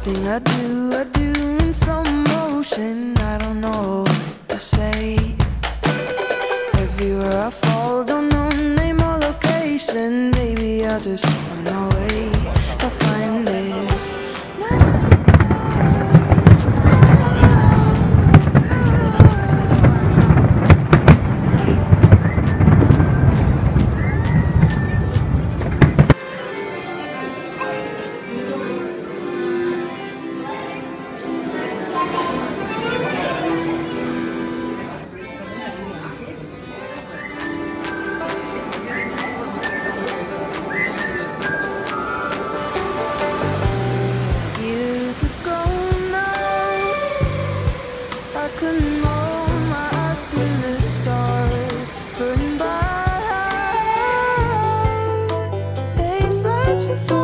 Everything I do, I do in slow motion. I don't know what to say. Everywhere I fall, don't know name or location. Baby, I'll just find my way. They slept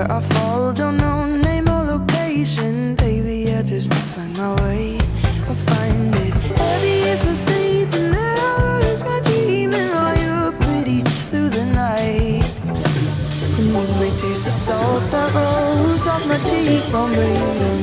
Everywhere I fall, don't know name or location. Baby, I just find my way. I find it heavy is my sleep, and now is my dreaming. While you're pretty through the night. And you may taste the salt that rolls off my cheek, cheekbone, but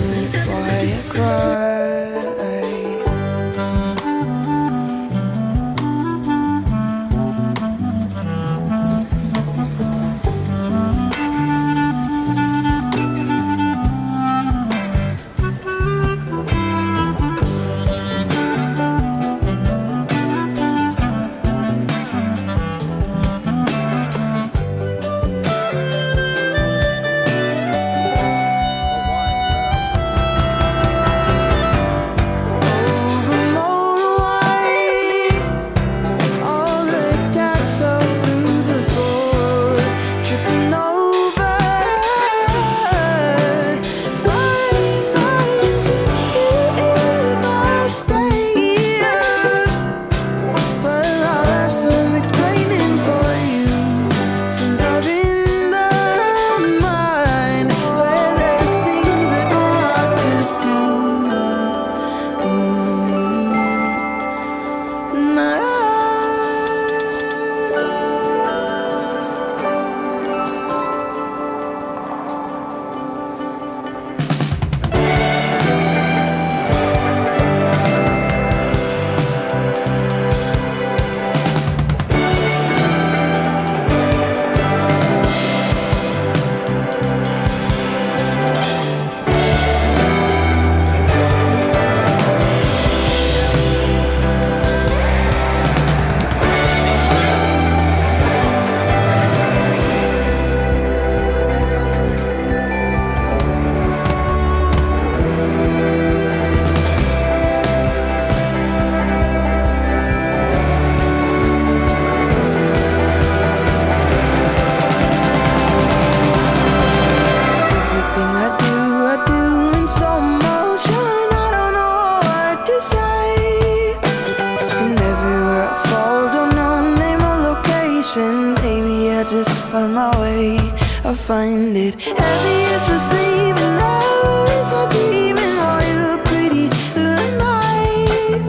Find my way. I find it heavy as we're sleeping. Now my dreaming while you're pretty through the night.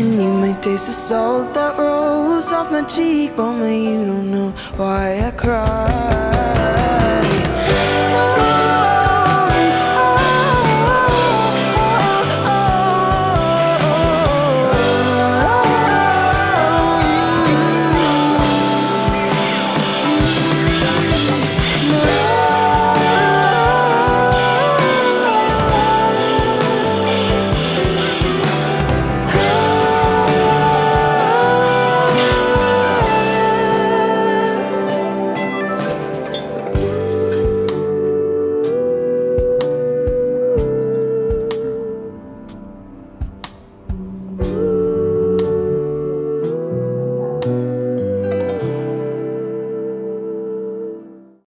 And you may taste the salt that rolls off my cheekbone, but you don't know why I cry.